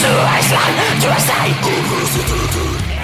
to Iceland, USA